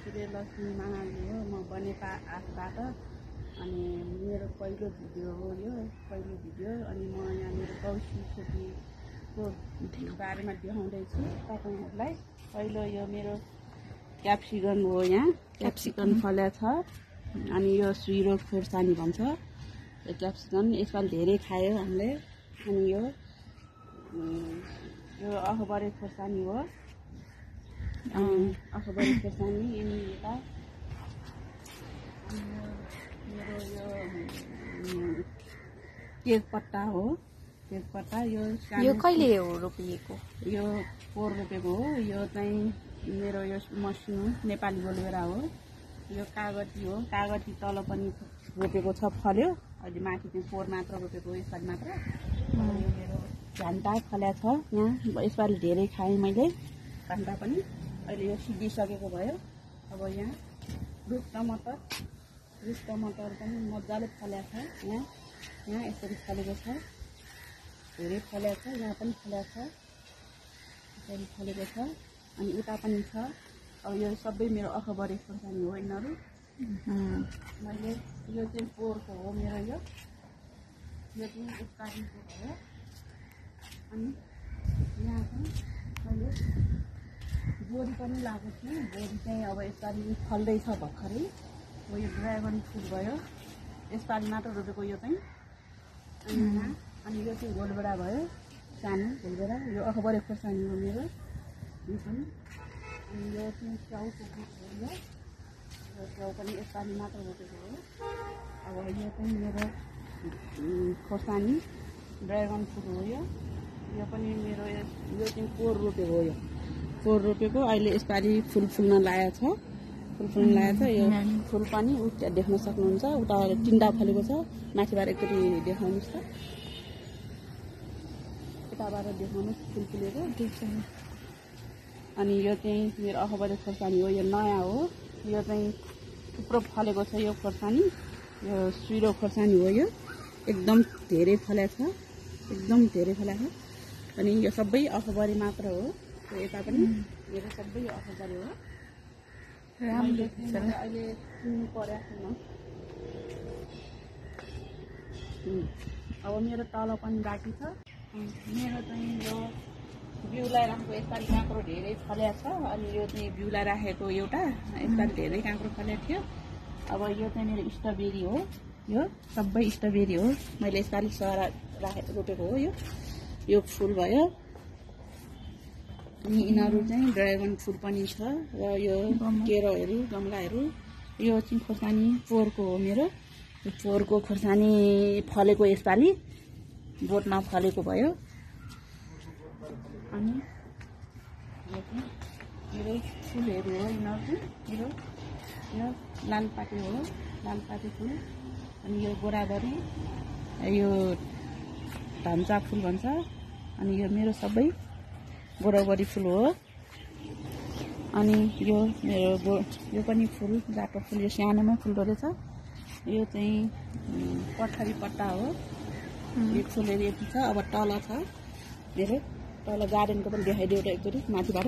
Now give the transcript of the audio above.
सूर्यलक्ष्मी माहाली हो म बनेपा आठबाट अनि मेरो पहिलो भिडियो हो यो पहिलो भिडियो। अनि म यहाँ मेरो कौशी खेतीको बारेमा देखाउँदैछु तपाईँहरूलाई। पहिलो यो मेरो क्याप्सिकन हो यहाँ। क्याप्सिकन फल्या छ। अनि यो सुइरो खोर्सानी भन्छ। यो क्याप्सिकन यसपालि धेरै खायो हामीले। अनि यो यो अखबारे खोर्सानी हो। अखबारे खोर्सानी अनि यता मेरो यो तेजपत्ता हो। तेजपत्ता यो यो कहिले हो रोपिएको? यो पोहोर रोपेको हो। यो चाहिँ मेरो यो मसिनो नेपाली बोलबेरा हो। यो कागती हो। कागती तल पनि रोपेको छ फल्यो। अहिले माथि चाहिँ पोहोर मात्र रोपेको यसपालि मात्र। झन्टा फल्या छ यहाँ। यसपालि धेरै खाएँ मैले। झन्टा पनि। अहिले यो सिद्धिसकेको भयो। अब यहाँ रुख टमाटर रुख टमाटर पनि मजाले फल्या छ। यहाँ यहाँ यसरी फलेको छ। धेरै फल्या छ यहाँ पनि फल्या छ। यसरी फलेको छ। अनि उता पनि छ। अब यो सबै मेरो अखबारे खोर्सानी हो यिनीहरू। मैले यो चाहिँ पोहोरको हो मेरो यो। यो चाहिँ उत्पादनको भयो अनि यहाँ चाहिँ मैले बोडी पनि लगाएको थिएँ बोडी चाहिँ अब यसपालि फल्दैछ भर्खरै। हो यो ड्रागन फ्रुट भयो। यसपालि मात्र रोपेको यो चाहिँ। अनि यो चाहिँ घोलबेडा भयो। सानो घोलबेडा यो अखबारे खोर्सानी हो मेरो। यो पनि। अनि यो चाहिँ च्याउको रुख हो यो। च्याउ पनि यसपालि मात्र रोपेको हो। अब यो चाहिँ मेरो खोर्सानी ड्रागन फ्रुट हो यो। यो पनि मेरो यो चाहिँ पोहोर रोपेको हो यो। पोहोर रोपेको अहिले यसपालि फुल फुल्न लागेको छ। फुल फुल्न लागेको छ यो फुल पनि उता देख्न सक्नुहुन्छ। उता तिनवटा फलेको छ माथिबाट एकचोटि देखाउनुहोस् त। यताबाट देखाउनुहोस् फुल फुलेको। अनि यो चाहिँ मेरो अखबारे खोर्सानी हो यो नयाँ हो। यो चाहिँ थुप्रो फलेको छ यो खोर्सानी। यो सुइरो खोर्सानी हो यो। एकदम धेरै फलेको छ। एकदम धेरै फलेको छ। अनि यो सबै अखबारी मात्र हो। यो यता पनि मेरो सबै अखबारी हो राम्रो अहिले किन्नु उम्, अब मेरो तल पनि बाँकी छ मेरो चाहिँ यो बिउलाई राखेको यसपालि काँक्रो धेरै फल्या छ अनि यो चाहिँ बिउलाई राखेको एउटा यसपालि धेरै काँक्रो फलेको थियो अब यो चाहिँ मेरो स्ट्रबेरी हो यो सबै स्ट्रबेरी हो मैले यसपालि सरा राखे रोपेको हो यो यो फुल भयो अनि यिनीहरू चाहिँ ड्रागन फ्रुट पनि छ र यो केराहरू गमलाहरू। यो चाहिँ खोर्सानी पोहोरको हो मेरो। यो पोहोरको खोर्सानी फलेको यसपालि। बोटमा फलेको भयो। अनि यो चाहिँ मेरो फुलहरू हो यिनीहरू मेरो यो लालपाते हो। लालपाते फुल। अनि यो गोराबरी यो धन्चा फुल भन्छ। अनि यो मेरो सबै गोदावरी फुल हो। अनि यो मेरो गो यो पनि फुल जाटो फुल यो सानोमा फुल्दो रहेछ। यो चाहिँ पठारी पट्टा हो। यो फुलहरू यति छ अब तल छ। मेरो तल गार्डनको पनि देखाइदियो एउटा एकचोटि माथिबाट।